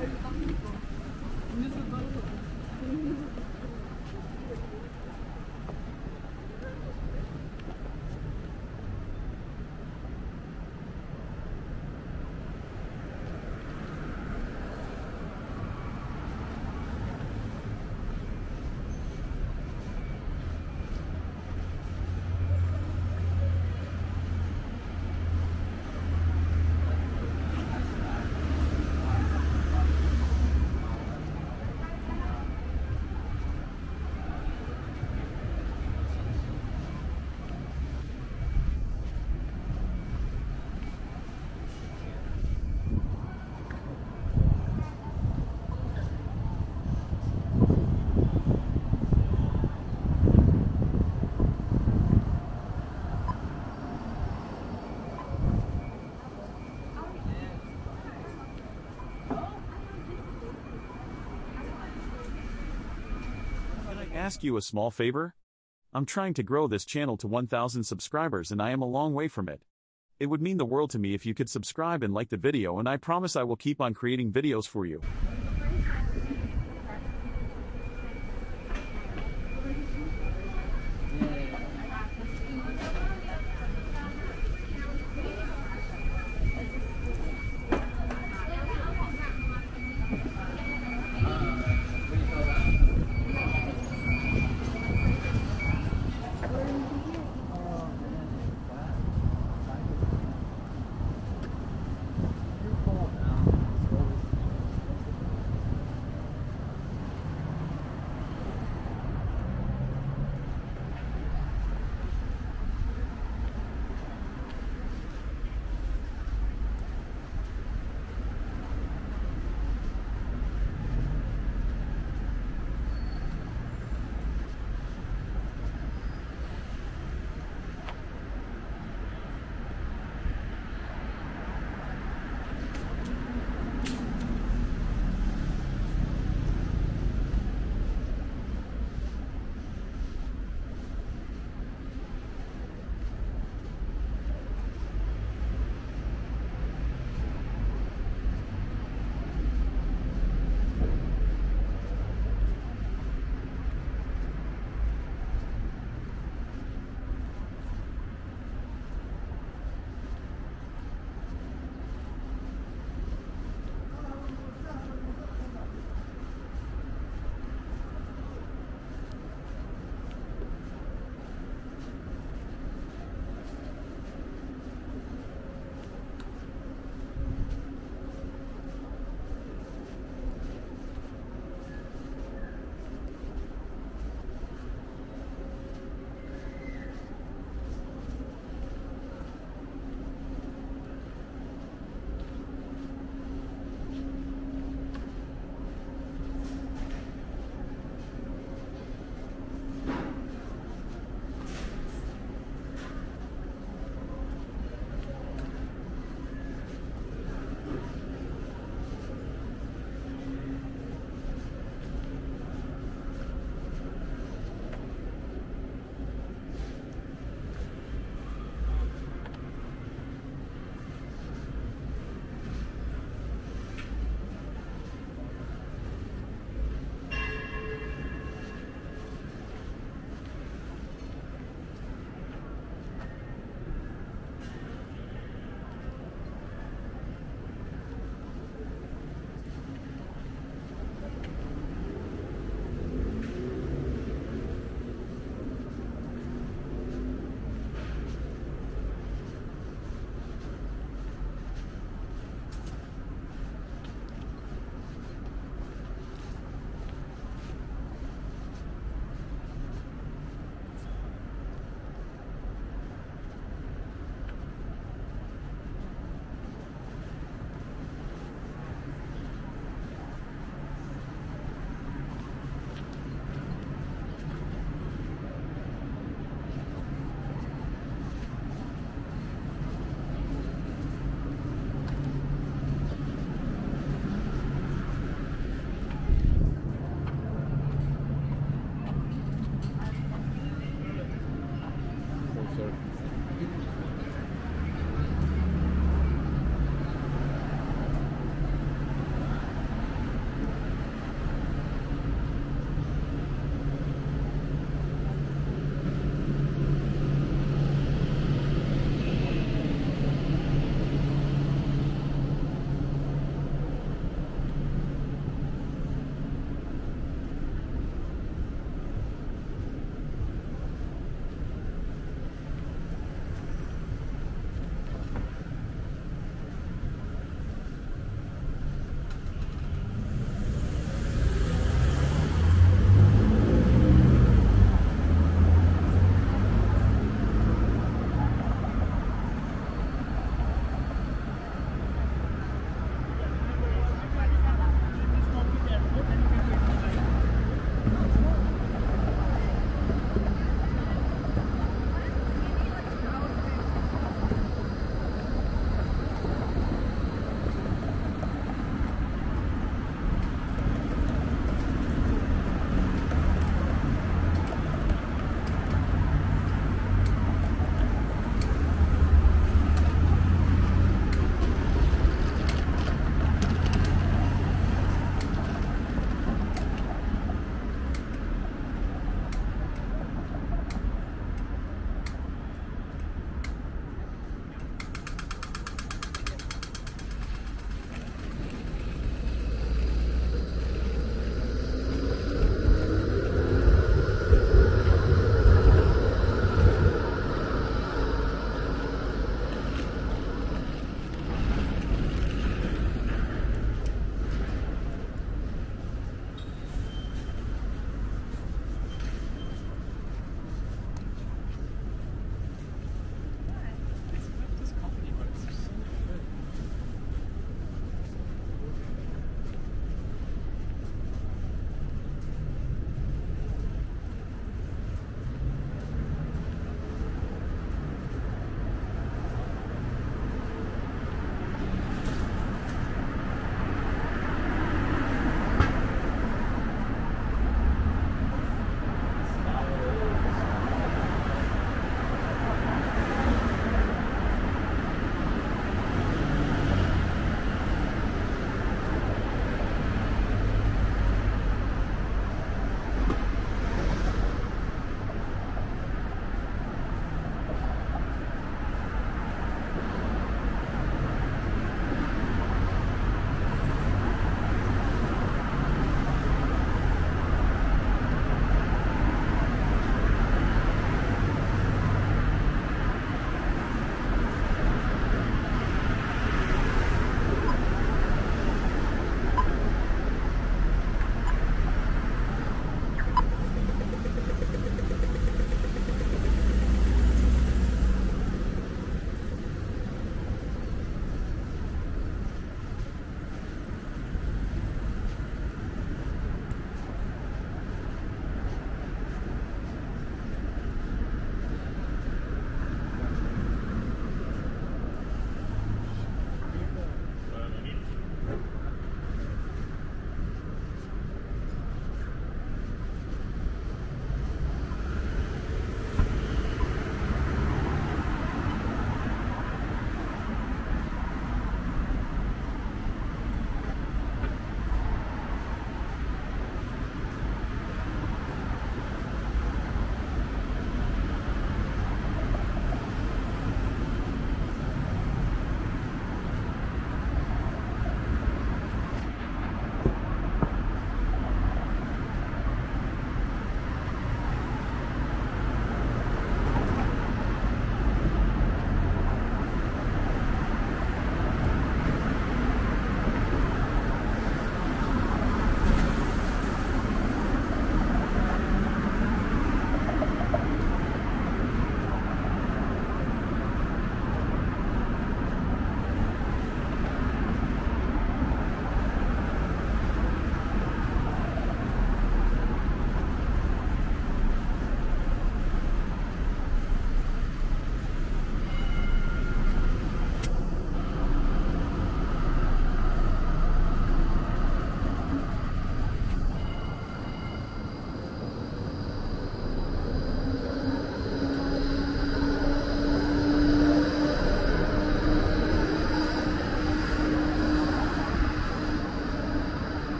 Thank you. Ask you a small favor? I'm trying to grow this channel to 1000 subscribers and I am a long way from it. It would mean the world to me if you could subscribe and like the video and I promise I will keep on creating videos for you.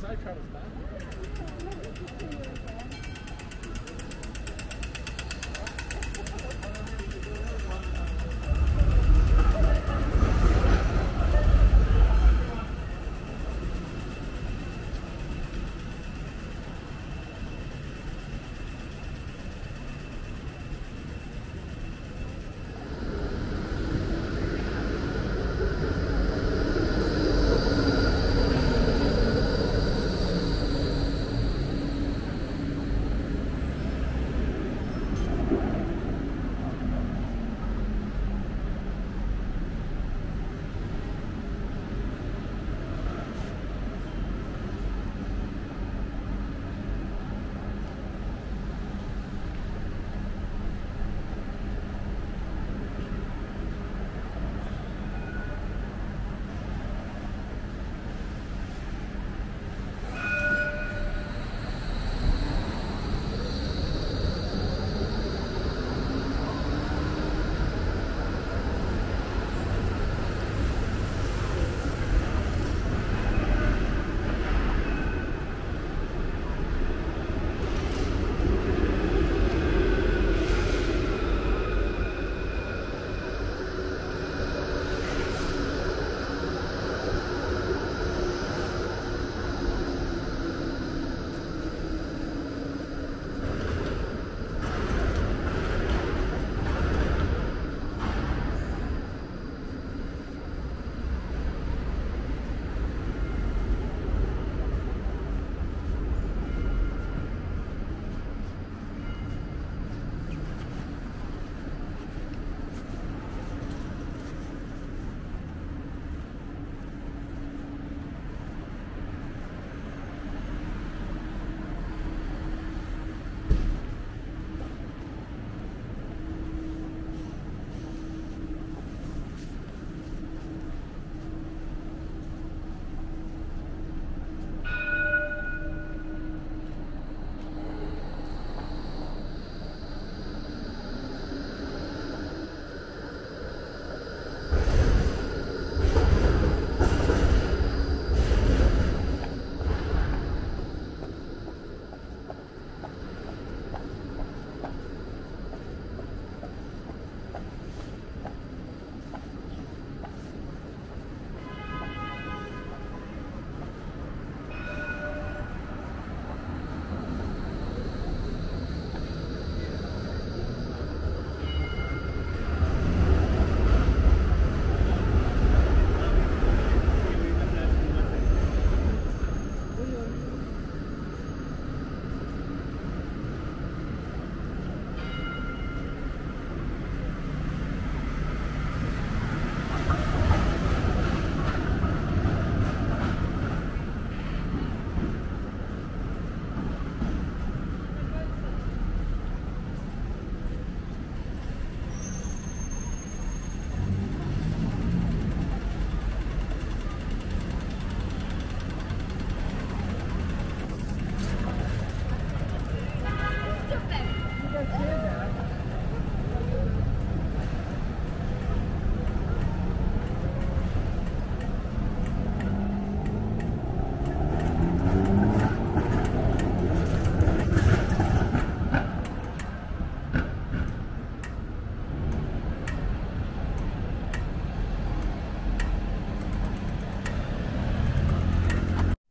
Side travels back.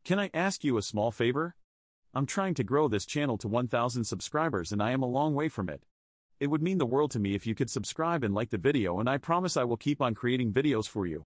Can I ask you a small favor? I'm trying to grow this channel to 1000 subscribers and I am a long way from it. It would mean the world to me if you could subscribe and like the video and I promise I will keep on creating videos for you.